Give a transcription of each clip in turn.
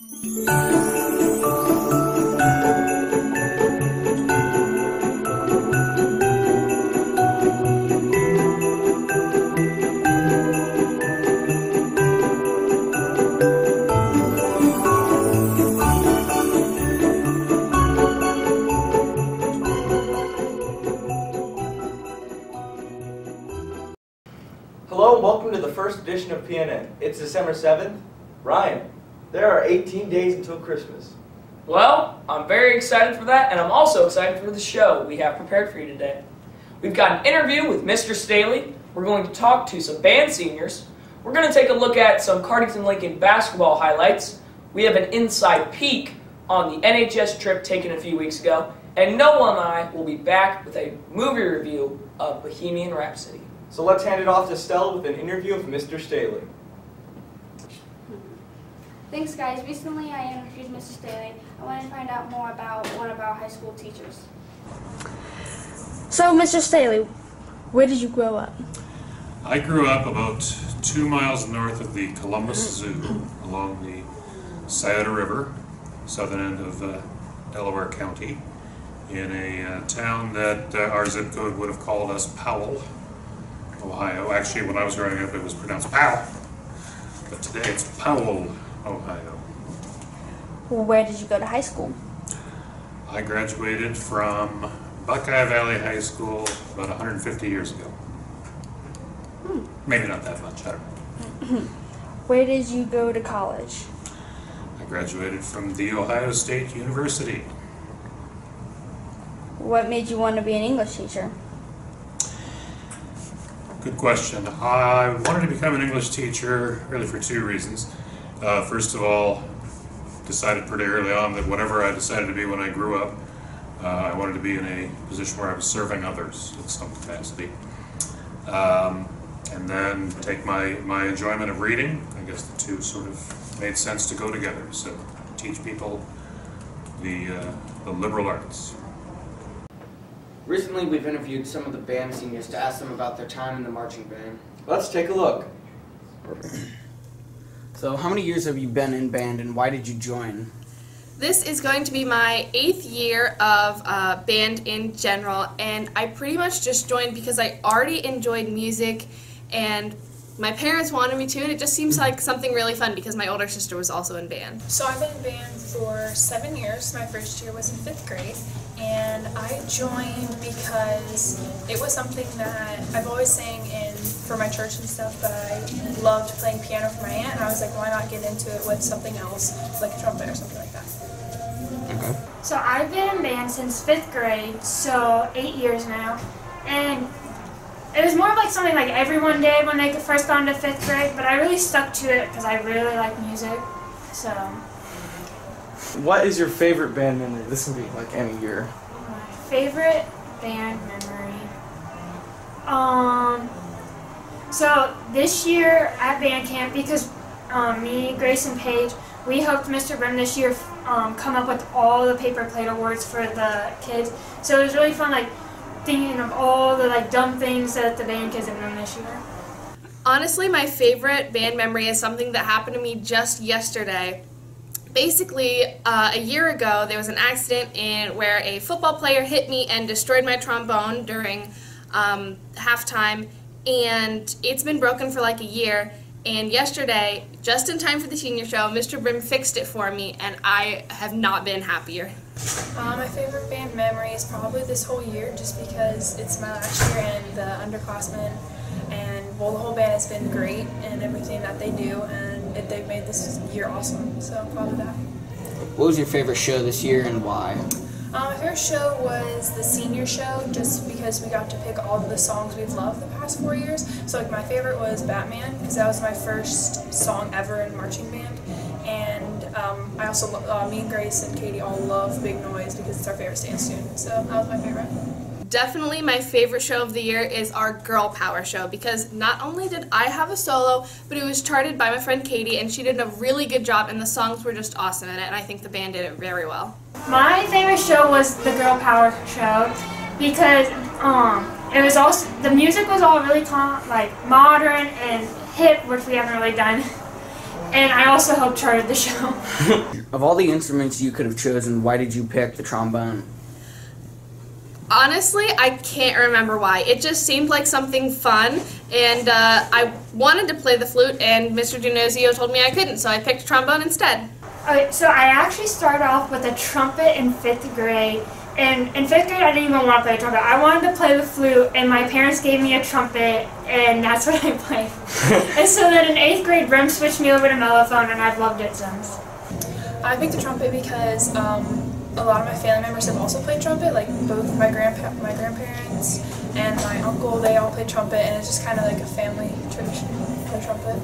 Hello and welcome to the first edition of PNN. It's December 7th. Ryan, there are 18 days until Christmas. Well, I'm very excited for that, and I'm also excited for the show we have prepared for you today. We've got an interview with Mr. Staley. We're going to talk to some band seniors. We're going to take a look at some Cardington Lincoln basketball highlights. We have an inside peek on the NHS trip taken a few weeks ago. And Noah and I will be back with a movie review of Bohemian Rhapsody. So let's hand it off to Stella with an interview of Mr. Staley. Thanks, guys. Recently, I interviewed Mr. Staley. I wanted to find out more about one of our high school teachers. So, Mr. Staley, where did you grow up? I grew up about two miles north of the Columbus Zoo along the Scioto River, southern end of uh, Delaware County, in a uh, town that uh, our zip code would have called us Powell, Ohio. Actually, when I was growing up, it was pronounced Powell, but today it's Powell, Ohio. Where did you go to high school? I graduated from Buckeye Valley High School about 150 years ago. Maybe not that much, I don't know. Where did you go to college? I graduated from The Ohio State University. What made you want to be an English teacher? Good question. I wanted to become an English teacher really for two reasons. Uh, first of all, decided pretty early on that whatever I decided to be when I grew up, uh, I wanted to be in a position where I was serving others in some capacity. Um, and then take my, my enjoyment of reading. I guess the two sort of made sense to go together. So teach people the, uh, the liberal arts. Recently, we've interviewed some of the band seniors to ask them about their time in the marching band. Let's take a look. So, how many years have you been in band and why did you join? This is going to be my eighth year of uh, band in general, and I pretty much just joined because I already enjoyed music, and my parents wanted me to, and it just seems like something really fun because my older sister was also in band. So I've been in band for seven years. My first year was in fifth grade, and I joined because it was something that I've always sang in for my church and stuff. But I loved playing piano for my aunt, and I was like, why not get into it with something else, like a trumpet or something like that. Okay. So I've been in band since fifth grade, so eight years now, and it was more of like something like everyone did when they first got into fifth grade. But I really stuck to it because I really like music. So What is your favorite band memory? This can be like any year. my favorite band memory. Um. So this year at band camp, because um, me, Grace, and Paige, we helped Mr. Brim this year um, come up with all the paper plate awards for the kids. So it was really fun, like thinking of all the like dumb things that the band kids have done this year. Honestly, my favorite band memory is something that happened to me just yesterday. Basically, uh, a year ago, there was an accident in where a football player hit me and destroyed my trombone during um, halftime, and it's been broken for like a year. And yesterday, just in time for the senior show, Mr. Brim fixed it for me, and I have not been happier. Uh, my favorite band memory is probably this whole year, just because it's my last year and the underclassmen, and well, the whole band has been great and everything that they do, and it, they've made this year awesome. So probably that. What was your favorite show this year and why? Uh, my favorite show was the senior show, just because we got to pick all the songs we've loved the past four years. So like my favorite was Batman because that was my first song ever in marching band, and um, I also uh, me and Grace and Katie all love Big Noise because it's our favorite dance tune. So that was my favorite. Definitely my favorite show of the year is our Girl Power show because not only did I have a solo, but it was charted by my friend Katie and she did a really good job and the songs were just awesome in it and I think the band did it very well. My favorite show was the Girl Power show because um, it was also the music was all really con- like modern and hip, which we haven't really done. and I also helped charted the show. Of all the instruments you could have chosen, why did you pick the trombone? Honestly, I can't remember why. It just seemed like something fun, and uh, I wanted to play the flute, and Mr. Dunozio told me I couldn't, so I picked trombone instead. Okay, so I actually started off with a trumpet in fifth grade. And in fifth grade, I didn't even want to play a trumpet. I wanted to play the flute, and my parents gave me a trumpet, and that's what I played. and so then in eighth grade, Rem switched me over to mellophone, and I've loved it since. I picked the trumpet because um, a lot of my family members have also played trumpet. Like both my grandpa, my grandparents, and my uncle, they all play trumpet, and it's just kind of like a family tradition to play trumpet.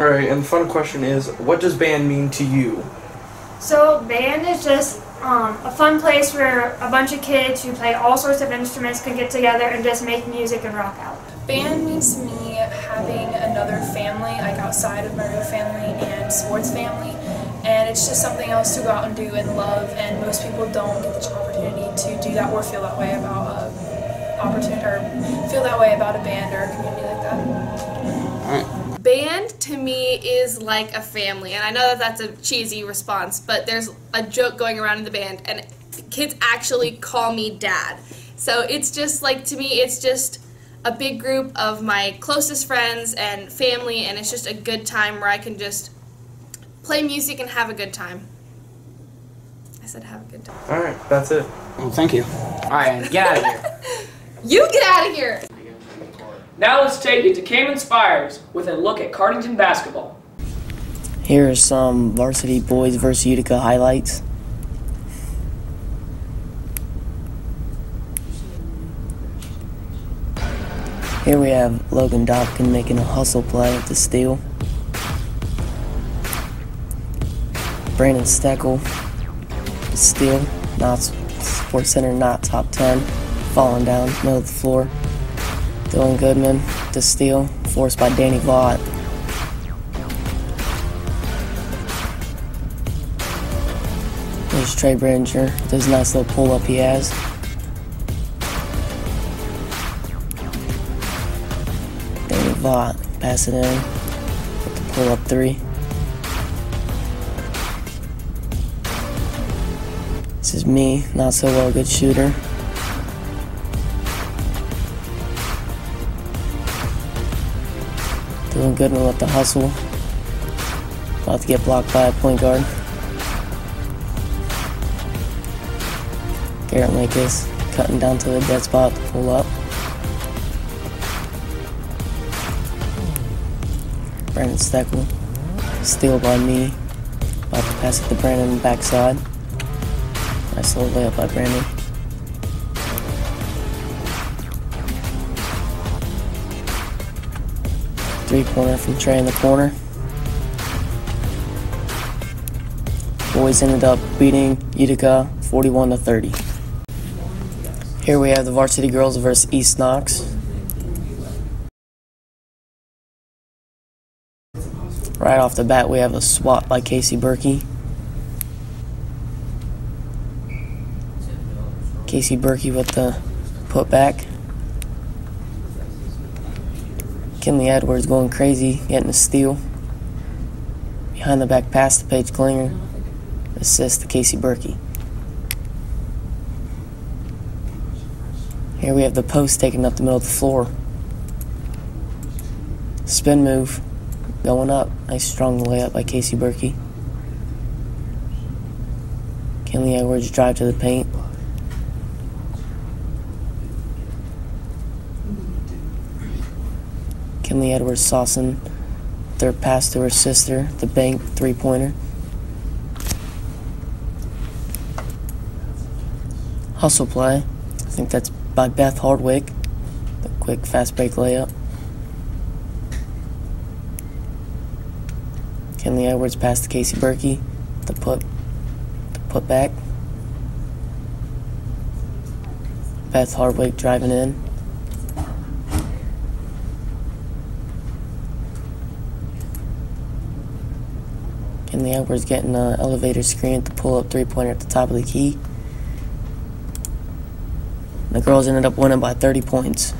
All right, and the fun question is, what does band mean to you? So band is just um, a fun place where a bunch of kids who play all sorts of instruments can get together and just make music and rock out. Band means to me having another family, like outside of my real family and sports family, and it's just something else to go out and do and love. And most people don't get the opportunity to do that or feel that way about uh, a opportunity or feel that way about a band or a community like that. Band to me is like a family, and I know that that's a cheesy response, but there's a joke going around in the band, and kids actually call me dad. So it's just like to me, it's just a big group of my closest friends and family, and it's just a good time where I can just play music and have a good time. I said have a good time. All right, that's it. Well, thank you. All right, get out of here. You get out of here! Now let's take it to Cayman Spires with a look at Cardington basketball. Here are some varsity boys versus Utica highlights. Here we have Logan Dobkin making a hustle play at the steal. Brandon Steckel, steal, not Sports Center, not top 10, falling down, middle of the floor. Dylan Goodman, the steal, forced by Danny Vaught. There's Trey Bridger, this nice little pull up he has. Danny Vaught, pass it in, with the pull up three. Is me, not so well good shooter. Doing good with the hustle. About to get blocked by a point guard. Garrett Lakis cutting down to the dead spot to pull up. Brandon Steckel. Steal by me. About to pass it to Brandon on the backside. Nice little layup by Brandon. Three pointer from Trey in the corner. Boys ended up beating Utica 41 to 30. Here we have the varsity girls versus East Knox. Right off the bat, we have a swat by Casey Berkey. Casey Berkey with the putback. Kinley Edwards going crazy, getting a steal. Behind the back pass to Paige Klinger. Assist to Casey Berkey. Here we have the post taking up the middle of the floor. Spin move. Going up. Nice strong layup by Casey Berkey. Kinley Edwards drive to the paint. Kinley Edwards saucing. Third pass to her sister, the bank three pointer. Hustle play. I think that's by Beth Hardwick. The quick fast break layup. Kinley Edwards pass to Casey Berkey. The put the put back. Beth Hardwick driving in. Kinley Edwards getting an elevator screen to pull up three pointer at the top of the key. The girls ended up winning by 30 points.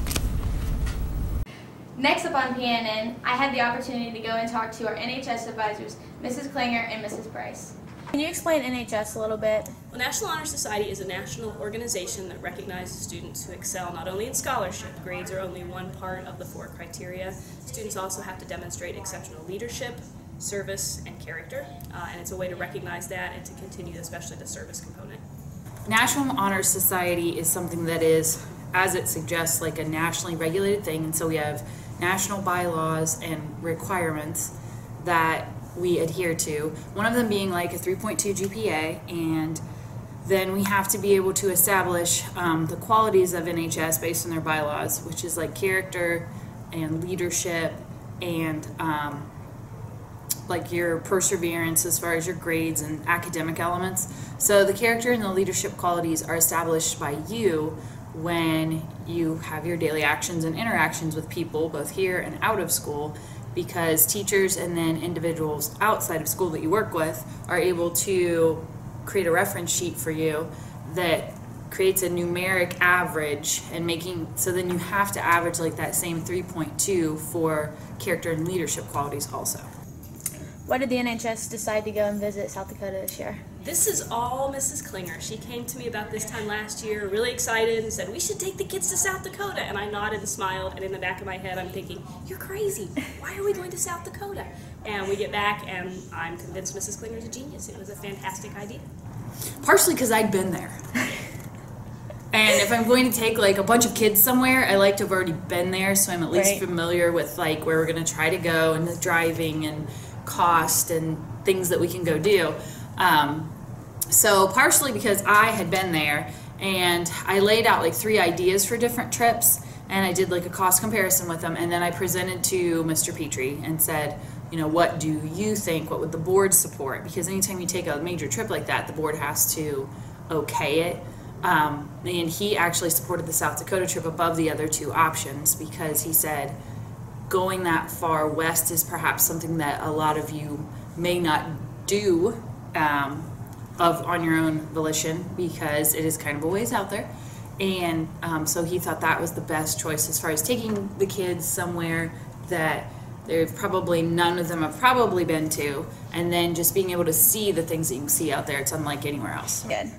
Next up on PNN, I had the opportunity to go and talk to our NHS advisors, Mrs. Klinger and Mrs. Bryce. Can you explain NHS a little bit? Well, National Honor Society is a national organization that recognizes students who excel not only in scholarship, grades are only one part of the four criteria. Students also have to demonstrate exceptional leadership, service, and character, uh, and it's a way to recognize that and to continue, especially the service component. National Honor Society is something that is, as it suggests, like a nationally regulated thing, and so we have national bylaws and requirements that we adhere to. One of them being like a 3.2 GPA, and then we have to be able to establish um, the qualities of NHS based on their bylaws, which is like character and leadership and um, like your perseverance as far as your grades and academic elements. So the character and the leadership qualities are established by you when you have your daily actions and interactions with people, both here and out of school, because teachers and then individuals outside of school that you work with are able to create a reference sheet for you that creates a numeric average and making so then you have to average like that same 3.2 for character and leadership qualities also. Why did the NHS decide to go and visit South Dakota this year? This is all Mrs. Klinger. She came to me about this time last year, really excited, and said, We should take the kids to South Dakota. And I nodded and smiled, and in the back of my head, I'm thinking, You're crazy. Why are we going to South Dakota? And we get back, and I'm convinced Mrs. Klinger's a genius. It was a fantastic idea. Partially because I'd been there. And if I'm going to take like a bunch of kids somewhere, I like to have already been there, so I'm at least Right. familiar with like where we're going to try to go and the driving and cost and things that we can go do. Um, so partially because I had been there, and I laid out like three ideas for different trips, and I did like a cost comparison with them, and then I presented to Mr. Petrie and said, you know, what do you think? What would the board support? Because anytime you take a major trip like that, the board has to okay it. Um, and he actually supported the South Dakota trip above the other two options because he said going that far west is perhaps something that a lot of you may not do um, of on your own volition because it is kind of a ways out there. And um, so he thought that was the best choice as far as taking the kids somewhere that they've probably none of them have probably been to, and then just being able to see the things that you can see out there. It's unlike anywhere else. Good.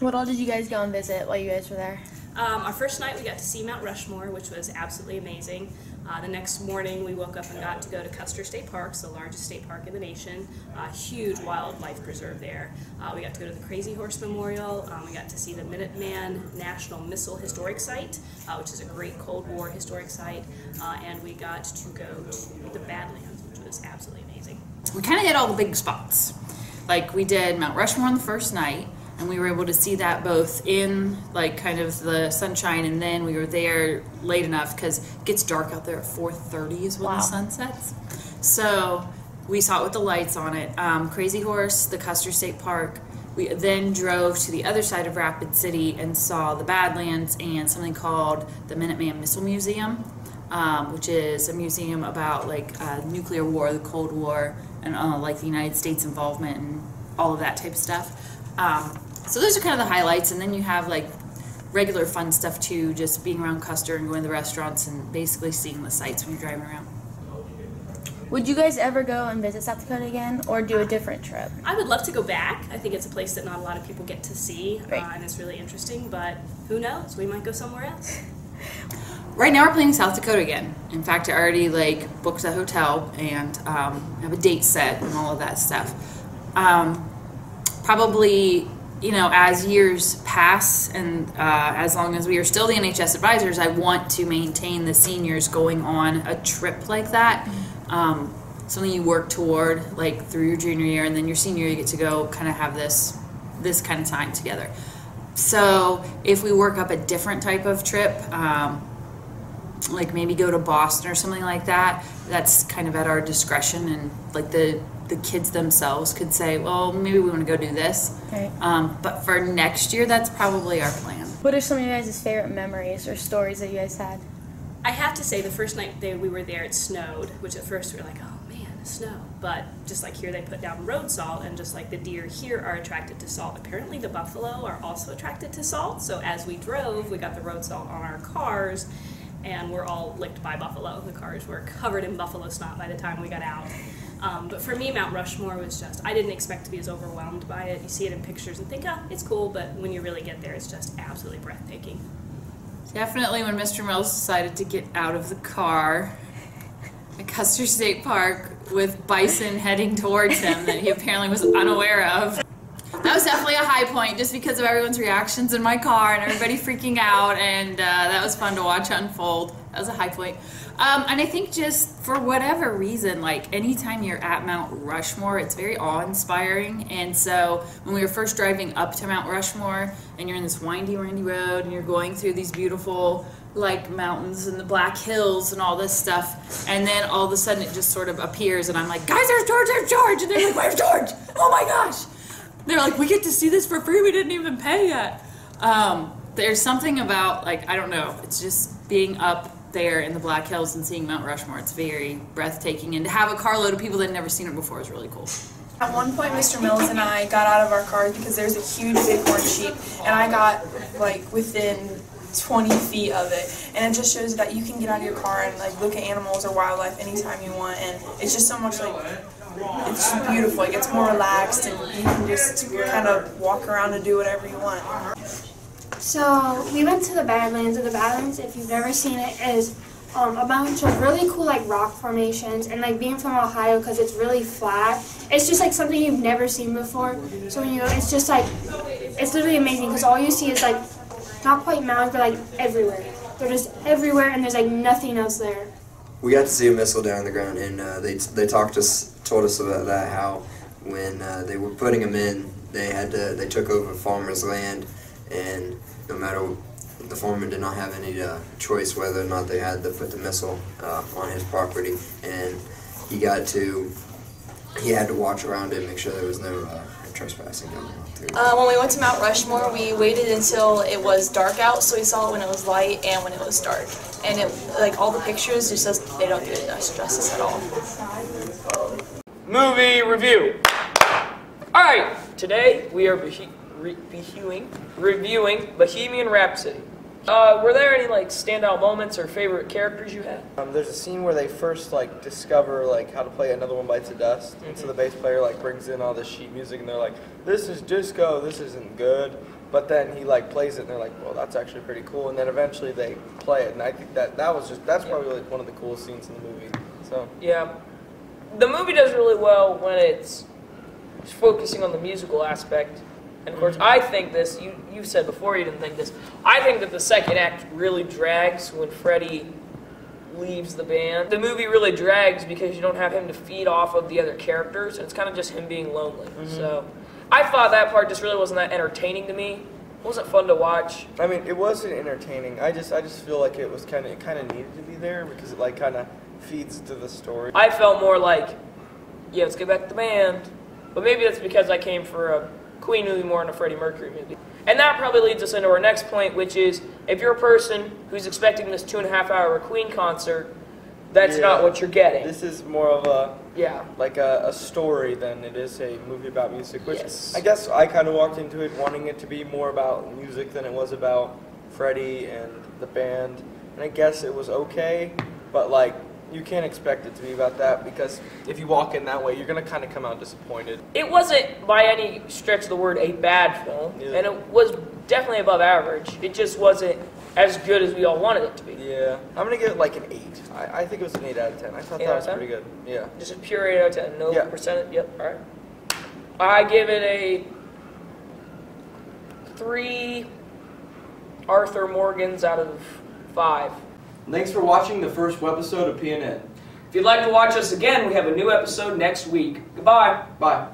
What all did you guys go and visit while you guys were there? Um, our first night, we got to see Mount Rushmore, which was absolutely amazing. Uh, the next morning, we woke up and got to go to Custer State Park, the largest state park in the nation. Uh, huge wildlife preserve there. Uh, we got to go to the Crazy Horse Memorial. Um, we got to see the Minuteman National Missile Historic Site, uh, which is a great Cold War historic site. Uh, and we got to go to the Badlands, which was absolutely amazing. we kind of hit all the big spots. Like we did Mount Rushmore on the first night, and we were able to see that both in like kind of the sunshine, and then we were there late enough because it gets dark out there at 4:30 is when Wow. the sun sets. So we saw it with the lights on it. Um, Crazy Horse, the Custer State Park. We then drove to the other side of Rapid City and saw the Badlands and something called the Minuteman Missile Museum, um, which is a museum about like uh, nuclear war, the Cold War, and uh, like the United States involvement and all of that type of stuff. Um, so those are kind of the highlights, and then you have like regular fun stuff too, just being around Custer and going to the restaurants and basically seeing the sights when you're driving around. Would you guys ever go and visit South Dakota again or do a different trip? I would love to go back. I think it's a place that not a lot of people get to see, Right. uh, and it's really interesting. But who knows? We might go somewhere else. Right now we're planning South Dakota again. In fact, I already like booked a hotel and um, have a date set and all of that stuff. Um, probably, you know, as years pass and uh, as long as we are still the NHS advisors, I want to maintain the seniors going on a trip like that. Um, something you work toward like through your junior year and then your senior year you get to go kind of have this this kind of time together. So if we work up a different type of trip, um, like maybe go to Boston or something like that, that's kind of at our discretion and like the the kids themselves could say, well, maybe we want to go do this. Right. Um, but for next year, that's probably our plan. What are some of you guys' favorite memories or stories that you guys had? I have to say, the first night they, we were there, it snowed, which at first we were like, oh man, snow. But just like here, they put down road salt, and just like the deer here are attracted to salt, apparently the buffalo are also attracted to salt. So as we drove, we got the road salt on our cars, and we're all licked by buffalo. The cars were covered in buffalo snot by the time we got out. Um, but for me, Mount Rushmore was just, I didn't expect to be as overwhelmed by it. You see it in pictures and think, oh, it's cool, but when you really get there, it's just absolutely breathtaking. Definitely when Mr. Mills decided to get out of the car at Custer State Park with bison heading towards him that he apparently was unaware of. That was definitely a high point just because of everyone's reactions in my car and everybody freaking out, and uh, that was fun to watch unfold. That was a high point. Um, and I think just for whatever reason, like anytime you're at Mount Rushmore, it's very awe inspiring. And so when we were first driving up to Mount Rushmore and you're in this windy, windy road and you're going through these beautiful like mountains and the black hills and all this stuff, and then all of a sudden it just sort of appears, and I'm like, guys, there's George, there's George, and they're like, where's George? Oh my gosh! They're like, we get to see this for free. We didn't even pay yet. Um, there's something about like I don't know. It's just being up there in the Black Hills and seeing Mount Rushmore. It's very breathtaking, and to have a carload of people that had never seen it before is really cool. At one point, Mr. Mills and I got out of our car because there's a huge bighorn sheep, and I got like within 20 feet of it. And it just shows that you can get out of your car and like look at animals or wildlife anytime you want, and it's just so much like it's just beautiful. It gets more relaxed, and you can just kind of walk around and do whatever you want. So we went to the Badlands, and the Badlands, if you've never seen it, is um, a bunch of really cool like rock formations. And like being from Ohio, because it's really flat, it's just like something you've never seen before. So when you go, it's just like it's literally amazing because all you see is like not quite mountains, but like everywhere. They're just everywhere, and there's like nothing else there. We got to see a missile down on the ground, and uh, they they talked us, told us about that how when uh, they were putting them in, they had to they took over farmers' land, and no matter the farmer did not have any uh, choice whether or not they had to put the missile uh, on his property, and he got to he had to watch around it, make sure there was no uh, trespassing going on through. Uh, when we went to Mount Rushmore, we waited until it was dark out, so we saw it when it was light and when it was dark. And it, like all the pictures, just says they don't do it justice at all. Movie review. All right, today we are behe- re- reviewing, reviewing Bohemian Rhapsody. Uh, were there any like standout moments or favorite characters you had? Um, there's a scene where they first like discover like how to play another one bites the dust, and so the bass player like brings in all the sheet music, and they're like, "This is disco. This isn't good." But then he like plays it, and they're like, "Well, that's actually pretty cool." And then eventually they play it, and I think that that was just that's probably like one of the coolest scenes in the movie. So Yeah, the movie does really well when it's focusing on the musical aspect. And of course, I think this. You you said before you didn't think this. I think that the second act really drags when Freddie leaves the band. The movie really drags because you don't have him to feed off of the other characters, and it's kind of just him being lonely. Mm-hmm. So, I thought that part just really wasn't that entertaining to me. It wasn't fun to watch. I mean, it wasn't entertaining. I just I just feel like it was kind of it kind of needed to be there because it like kind of feeds to the story. I felt more like, yeah, let's get back to the band. But maybe that's because I came for a Queen movie more than a Freddie Mercury movie. And that probably leads us into our next point, which is if you're a person who's expecting this two and a half hour Queen concert, that's Yeah. not what you're getting. This is more of a yeah, like a, a story than it is a movie about music. Which Yes. I guess I kind of walked into it wanting it to be more about music than it was about Freddie and the band. And I guess it was okay, but like you can't expect it to be about that because if you walk in that way, you're gonna kind of come out disappointed. It wasn't by any stretch of the word a bad film, Yeah. and it was definitely above average. It just wasn't as good as we all wanted it to be. Yeah, I'm gonna give it like an eight. I, I think it was an eight out of ten. I thought that was 10? pretty good. Yeah. Just a pure 8 out of 10. No Yeah. percent. Yep, alright. I give it a 3 Arthur Morgans out of 5. Thanks for watching the first episode of PNN. If you'd like to watch us again, we have a new episode next week. Goodbye. Bye.